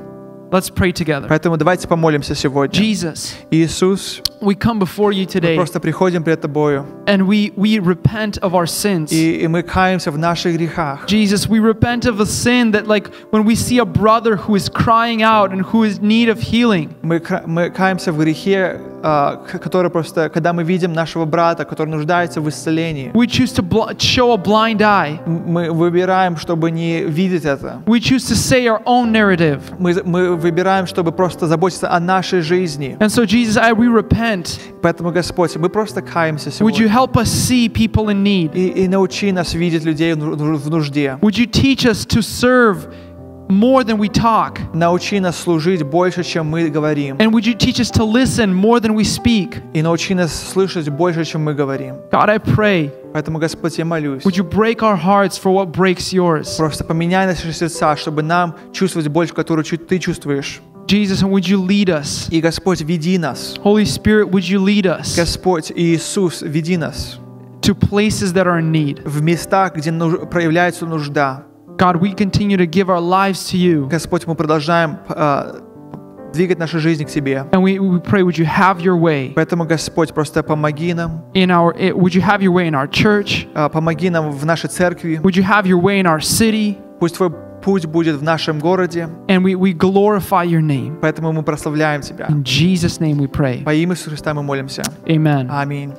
Let's pray together. Поэтому давайте помолимся сегодня. Jesus, Иисус, we come before you мы today просто приходим пред Тобою, and we, we repent of our sins. и, и мы каемся в наших грехах. Jesus, we repent of a sin that, like, when we see a brother who is crying out and who is in need of healing, Мы, ка- мы каемся в грехе, а, к- который просто, когда мы видим нашего брата, который нуждается в исцелении, we choose to bl- show a blind eye. м- мы выбираем, чтобы не видеть это. We choose to say our own narrative. Мы, мы выбираем, чтобы просто заботиться о нашей жизни. And so, Jesus, I, we repent repent. Поэтому, Господь, мы просто каемся Would you сегодня. help us see people in need? И, и научи нас видеть людей в ну- в нужде. Would you teach us to serve more than we talk? Научи нас служить больше, чем мы говорим. And would you teach us to listen more than we speak? И научи нас слышать больше, чем мы говорим. God, I pray, Поэтому, Господь, я молюсь. would you break our hearts for what breaks yours? Просто поменяй наши сердца, чтобы нам чувствовать боль, которую чу- Ты чувствуешь. Jesus, and would you lead us? И, Господь, веди нас. Holy Spirit, would you lead us Господь Иисус, веди нас to places that are in need? в местах, где нуж- проявляется нужда. God, we continue to give our lives to you. Господь, мы продолжаем а, двигать наши жизни к Тебе. And we, we pray, would you have your way Поэтому, Господь, просто помоги нам, in our, eh, would you have your way in our church? а, помоги нам в нашей церкви. Would you have your way in our city? Пусть Твой путь будет в нашем городе. And we, we glorify your name. Поэтому мы прославляем Тебя. In Jesus' name we pray. По имени Иисуса Христа мы молимся. Amen. Аминь.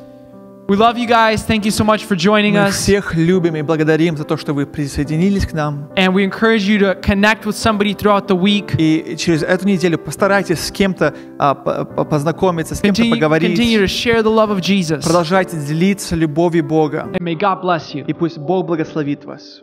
We love you guys. Thank you so much for joining Мы us. всех любим и благодарим за то, что вы присоединились к нам. And we encourage you to connect with somebody throughout the week. И через эту неделю постарайтесь с кем-то по- познакомиться, с кем-то поговорить. continue to share the love of Jesus. Продолжайте делиться любовью Бога. And may God bless you. И пусть Бог благословит вас.